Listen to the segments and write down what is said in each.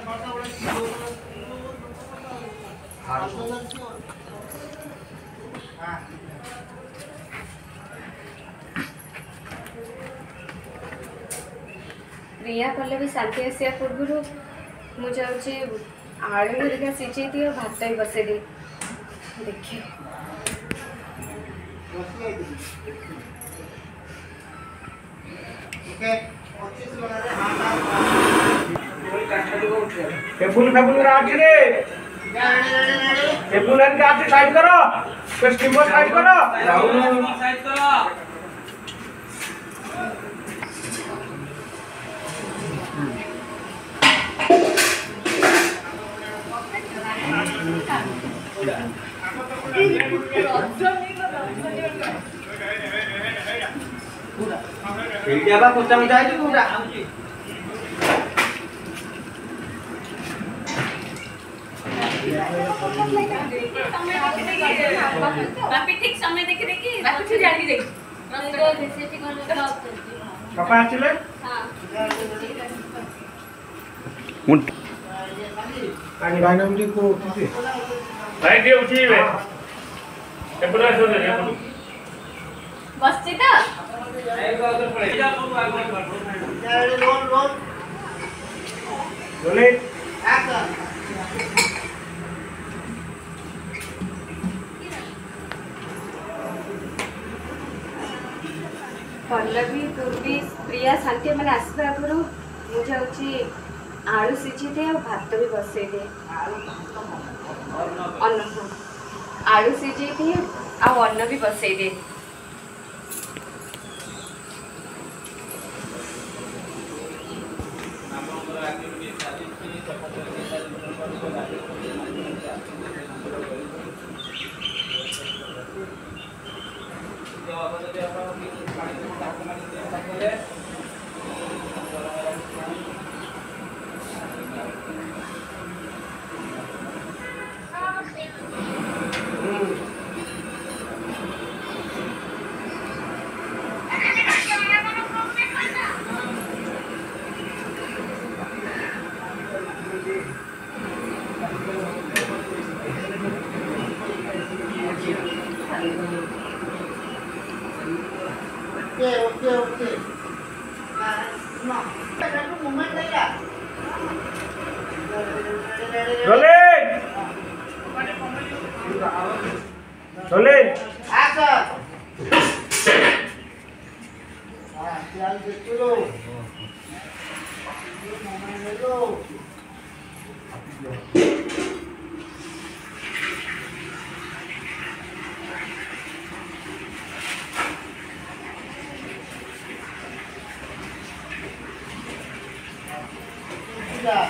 प्रिया भी शांति आसा पूर्व मुझे आलू हरिका सीझे दि भात ही बसे देखिए টেবুল ফেবুল আছে রে টেবুল এনকে আছে সাইড করো তো স্টিমার সাইড করো সাইড করো এইটা কোথায় যাইছো बापी ठीक समय देख रहे कि बापी ठीक जानी देख कपा आछले हां मुंट आगे बायनम जी को उठी भाई दे उठी बे टेबल सो दे बस छी तो एक बार पड़े जा लोन लोन लोन लोन एक पूर्वी ପ୍ରିୟା ଶାନ୍ତି ମାନେ ଆସିବା ଆଗରୁ ମୁଁ ଯାଉଛି ଆଳୁ ସିଝିଦିଏ ଆଉ ଭାତ ବି ବସେଇଦିଏ ଅନ୍ନ ଆଳୁ ସିଝେଇଦିଏ ଆଉ ଅନ୍ନ ବି ବସେଇଦିଏ して对对对。Dolin. Dolin. Action. Ah, jangan dulu. Ini momennya dulu. का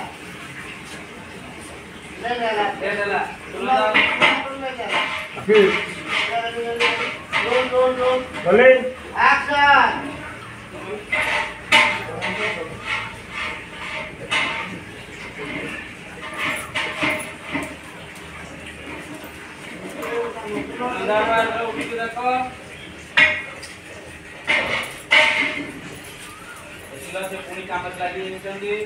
ले ले ले ले ले ले फिर रोल रोल रोल बोले एक्शन अंदर में उठ के देखो પ્લસ એ પૂરી કામત લાગી નીકળતી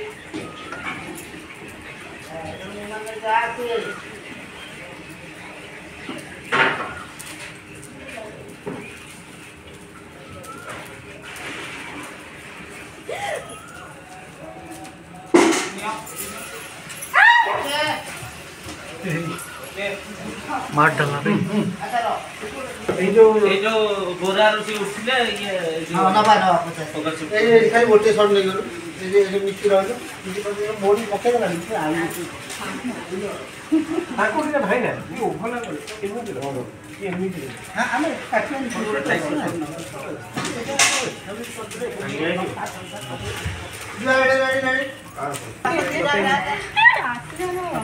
Yeah. मार डालना भाई ये जो ये जो गोदार उसी उसी ले ये हाँ ना बार ना बार पता है ये इसका ही बोलते सॉन्ग लेकर ये ये जो मिक्सी रहा है ना ये बोली पक्के का नहीं है आलू आलू आलू आलू आलू आलू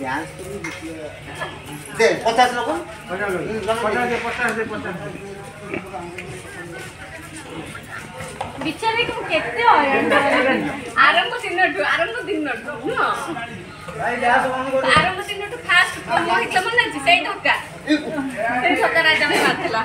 ବିଚାରିକି ମୁଁ କେତେ ହଇରାଣ ଆରମ୍ଭ ଦିନଠୁ ଆରମ୍ଭ ଦିନଠୁ ଆରମ୍ଭ ଦିନଠୁ ଫାଷ୍ଟ ମୋହିତ ମନେ ସେଇ ଢକା ସେଇ ଢକା ରାଜା ମାରିଥିଲା